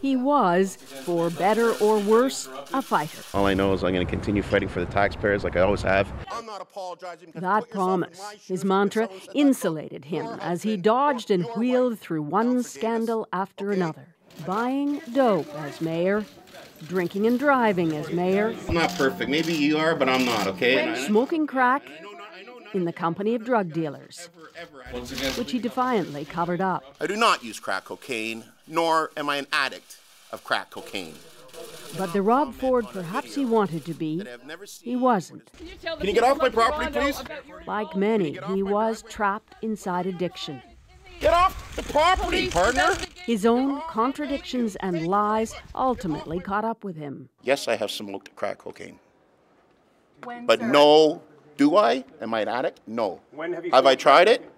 He was, for better or worse, a fighter. All I know is I'm going to continue fighting for the taxpayers like I always have. I'm not apologizing that promise, his mantra, insulated him as he dodged and wheeled through one scandal after another. Buying dope as mayor, drinking and driving as mayor. I'm not perfect. Maybe you are, but I'm not, okay? Smoking crack in the company of drug dealers, which he defiantly covered up. I do not use crack cocaine, nor am I an addict of crack cocaine. But the Rob Ford perhaps he wanted to be, he wasn't. Can you get off my property, please? Like many, he was trapped inside addiction. Get off the property, partner! His own contradictions and lies ultimately caught up with him. Yes, I have smoked crack cocaine. But no, do I? Am I an addict? No. When have you Have I tried it?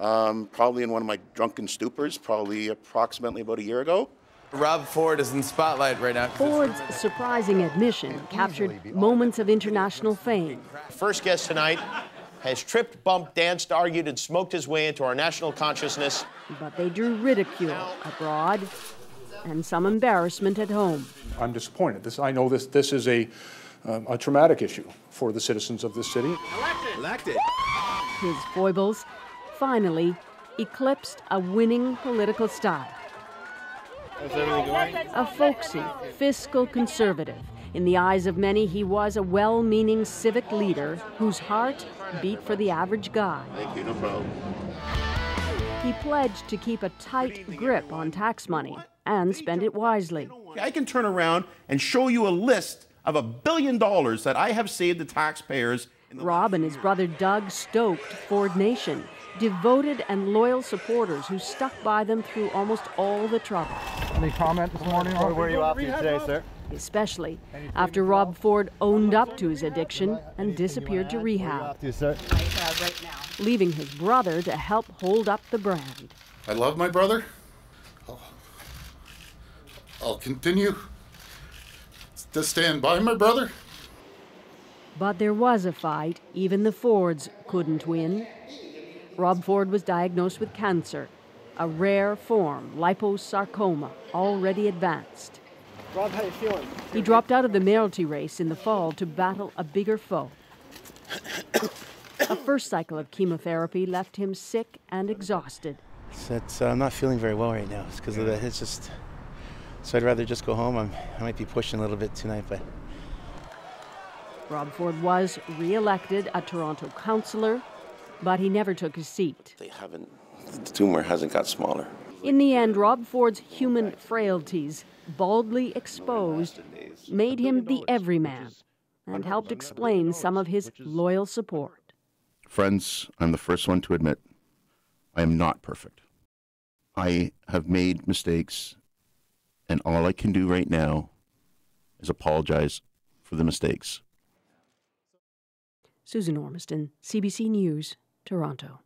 Um, probably in one of my drunken stupors, probably approximately about a year ago. Rob Ford is in spotlight right now. Ford's surprising admission captured moments of international fame. First guest tonight has tripped, bumped, danced, argued, and smoked his way into our national consciousness. But they drew ridicule abroad and some embarrassment at home. I'm disappointed. This, I know this, this is a, um, a traumatic issue for the citizens of this city. Elected. His foibles finally eclipsed a winning political style. A folksy, fiscal conservative. In the eyes of many, he was a well meaning civic leader whose heart beat for the average guy. Thank you, no problem. He pledged to keep a tight grip on tax money and spend it wisely. I can turn around and show you a list of a billion dollars that I have saved the taxpayers. In the Rob and his brother Doug stoked Ford Nation, devoted and loyal supporters who stuck by them through almost all the trouble. Any comment this morning? Where were you off to today, sir? Especially after Rob Ford owned up to his addiction and disappeared to rehab, sir. leaving his brother to help hold up the brand. I love my brother. I'll, I'll continue to stand by my brother. But there was a fight even the Fords couldn't win. Rob Ford was diagnosed with cancer, a rare form, liposarcoma, already advanced. Rob, how you feeling? He dropped out of the mayoralty race in the fall to battle a bigger foe. a first cycle of chemotherapy left him sick and exhausted. So it's, uh, I'm not feeling very well right now. It's because of the. It's just. So I'd rather just go home. I'm, I might be pushing a little bit tonight, but Rob Ford was re-elected a Toronto councillor, but he never took his seat. They haven't, the tumor hasn't got smaller. In the end, Rob Ford's human frailties, baldly exposed, made him the everyman and helped explain some of his loyal support. Friends, I'm the first one to admit I am not perfect. I have made mistakes, and all I can do right now is apologize for the mistakes. Susan Ormiston, CBC News, Toronto.